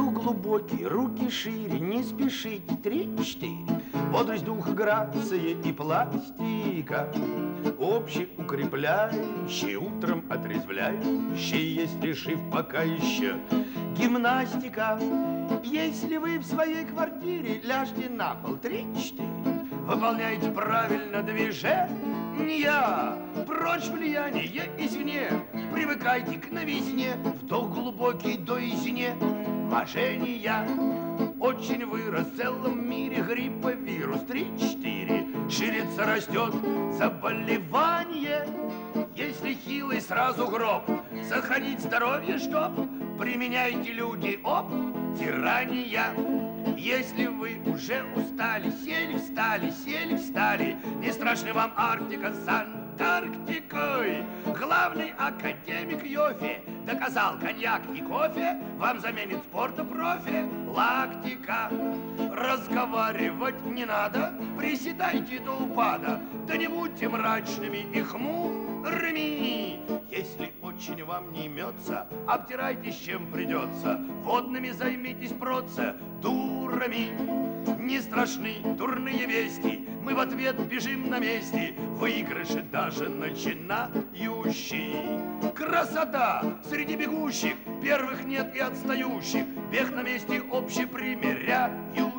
глубокий, руки шире, не спешите, три-четыре. Бодрость духа, грация и пластика, Общий укрепляющий, утром отрезвляющий, Если жив пока еще гимнастика. Если вы в своей квартире ляжьте на пол три-четыре, Выполняйте правильно движение, прочь влияние извне, Привыкайте к новизне, вдох глубокий до изне, Мошения. Очень вырос в целом мире грипповирус 3-4 Ширится, растет заболевание. Если хилый, сразу гроб. Сохранить здоровье, чтоб Применяйте люди, оп, тирания. Если вы уже устали, сели, встали, сели, встали, не страшны вам Арктика с Антарктикой. Главный академик Йофи доказал коньяк и кофе вам заменит спорта профи лактика. Разговаривать не надо, приседайте до упада, да не будьте мрачными и хмурыми. Если очень вам не имется, обтирайтесь чем придется, водными займитесь процедурами. Не страшны дурные вести, мы в ответ бежим на месте, выигрыши даже начинающий. Красота среди бегущих, первых нет и отстающих, бег на месте общепримиряющий.